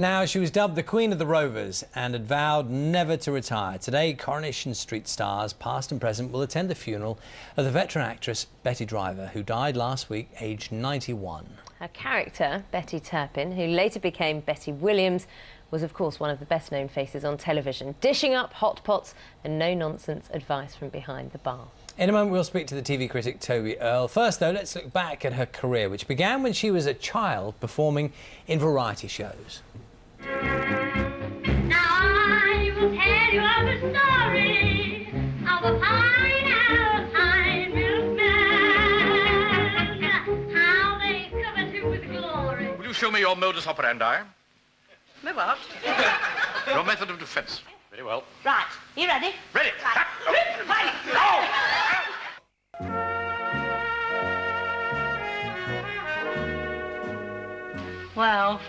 Now, she was dubbed the Queen of the Rovers and had vowed never to retire. Today, Coronation Street stars, past and present, will attend the funeral of the veteran actress Betty Driver, who died last week, aged 91. Her character, Betty Turpin, who later became Betty Williams, was of course one of the best known faces on television, dishing up hot pots and no nonsense advice from behind the bar. In a moment, we'll speak to the TV critic Toby Earle. First, though, let's look back at her career, which began when she was a child performing in variety shows. Now I will tell you of a story of a fine Alpine. How they covered him with glory. Will you show me your modus operandi? Me what? Your method of defense. Very well. Right, you ready? Ready. Right. Right. Go! Well,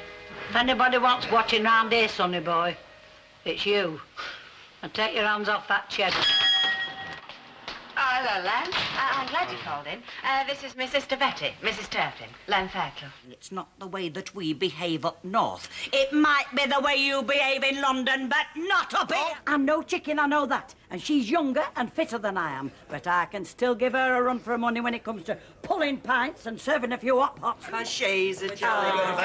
if anybody wants watching round here, sonny boy, it's you. And take your hands off that cheddar. Oh, hello, Len. Uh, I'm glad you called in. Uh, this is Mrs. Sister Betty, Mrs. Turpin, Len Fairclough. It's not the way that we behave up north. It might be the way you behave in London, but not up here. I'm no chicken, I know that. And she's younger and fitter than I am. But I can still give her a run for her money when it comes to pulling pints and serving a few hot pots. For she's a jolly good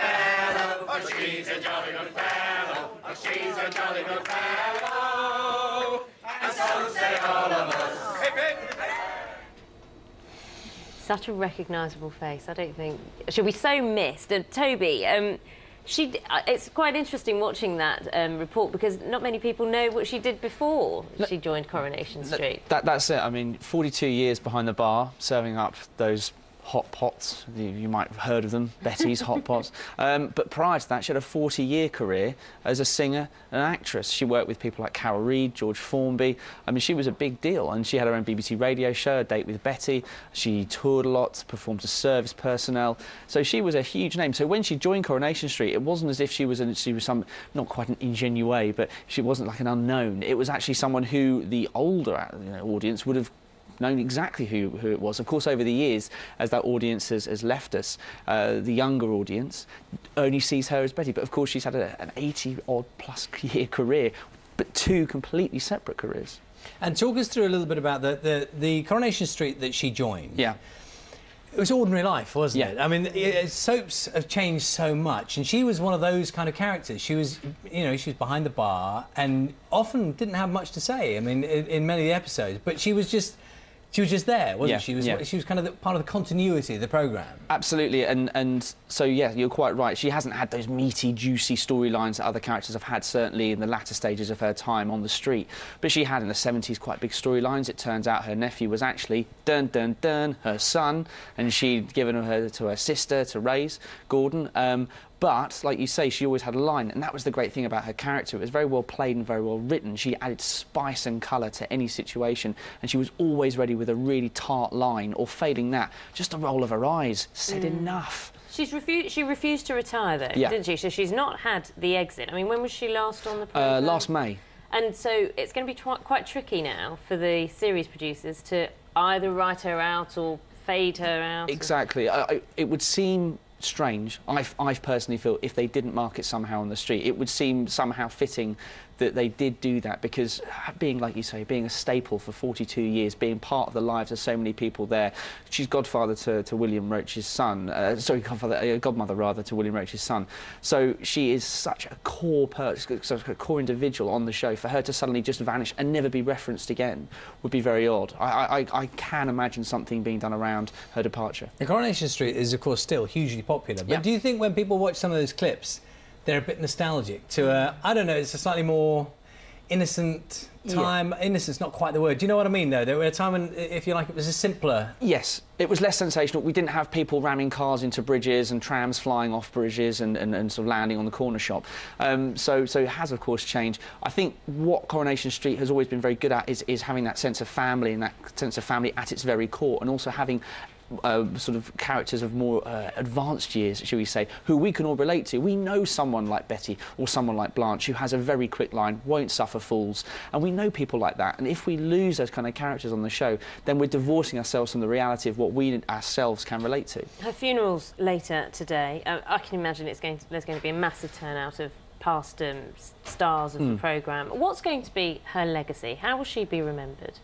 Such a recognisable face. I don't think she'll be so missed. And Toby, um, she uh, it's quite interesting watching that um, report because not many people know what she did before she joined Coronation Street. That, that's it. I mean, 42 years behind the bar, serving up those hot pots. You, you might have heard of them, Betty's hot pots. Um, but prior to that, she had a 40-year career as a singer and actress. She worked with people like Carol Reed, George Formby. I mean, she was a big deal, and she had her own BBC radio show, A Date with Betty. She toured a lot, performed to service personnel. So she was a huge name. So when she joined Coronation Street, it wasn't as if she was, an, she was some, not quite an ingenue, but she wasn't like an unknown. It was actually someone who the older you know, audience would have known exactly who, who it was. Of course, over the years, as that audience has, has left us, uh, the younger audience only sees her as Betty. But of course, she's had a, an 80 odd plus year career, but two completely separate careers. And talk us through a little bit about the, the, the Coronation Street that she joined. Yeah. It was ordinary life, wasn't Yeah. it? I mean, it, soaps have changed so much, and she was one of those kind of characters. She was, you know, she was behind the bar and often didn't have much to say. I mean, in, in many of the episodes, but she was just, she was just there, wasn't Yeah, she? She was, yeah. she was kind of the, part of the continuity of the program. Absolutely, and and so yeah, you're quite right. She hasn't had those meaty, juicy storylines that other characters have had, certainly in the latter stages of her time on the street. But she had in the 70s quite big storylines. It turns out her nephew was actually dun dun dun her son, and she'd given her to her sister to raise, Gordon. Um, but, like you say, she always had a line, and that was the great thing about her character. It was very well played and very well written. She added spice and colour to any situation, and she was always ready with a really tart line, or failing that, just a roll of her eyes said enough. She's refu- she refused to retire though, Yeah. didn't she? So she's not had the exit. I mean, when was she last on the Uh, programme? last May. And so it's going to be quite tricky now for the series producers to either write her out or fade her out. Exactly. I, I, it would seem strange. I, I personally feel if they didn't mark it somehow on the street, it would seem somehow fitting that they did do that because being, like you say, being a staple for 42 years, being part of the lives of so many people there. She's godfather to, to William Roache's son. Uh, sorry, godfather, uh, godmother rather to William Roache's son. So she is such a core person, such a core individual on the show. For her to suddenly just vanish and never be referenced again would be very odd. I, I, I can imagine something being done around her departure. The Coronation Street is, of course, still hugely popular. But Yeah. do you think when people watch some of those clips, they're a bit nostalgic to a, I don't know, it's a slightly more innocent time. Innocent's not quite the word. Do you know what I mean, though? There were a time when, if you like, it was a simpler. Yes, it was less sensational. We didn't have people ramming cars into bridges and trams flying off bridges and, and, and sort of landing on the corner shop. Um, so, so it has, of course, changed. I think what Coronation Street has always been very good at is, is having that sense of family and that sense of family at its very core, and also having uh, sort of characters of more uh, advanced years, shall we say, who we can all relate to. We know someone like Betty or someone like Blanche who has a very quick line, won't suffer fools, and we know people like that. And if we lose those kind of characters on the show, then we're divorcing ourselves from the reality of what we ourselves can relate to. Her funeral's later today. Uh, I can imagine it's going to, there's going to be a massive turnout of past um, stars of Hmm. the programme. What's going to be her legacy? How will she be remembered?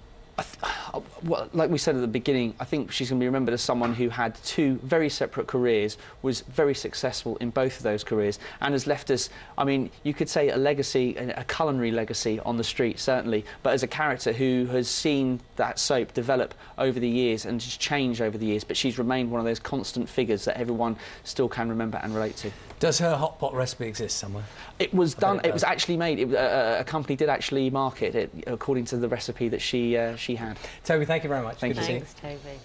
Well, like we said at the beginning, I think she's going to be remembered as someone who had two very separate careers, was very successful in both of those careers, and has left us, I mean, you could say a legacy, a culinary legacy on the street, certainly, but as a character who has seen that soap develop over the years and just change over the years, but she's remained one of those constant figures that everyone still can remember and relate to. Does her hot pot recipe exist somewhere? It was bet done. it It was actually made. It, uh, a company did actually market it according to the recipe that she uh, she had. Toby, thank you very much. Thank Good to see you. Thanks, Toby.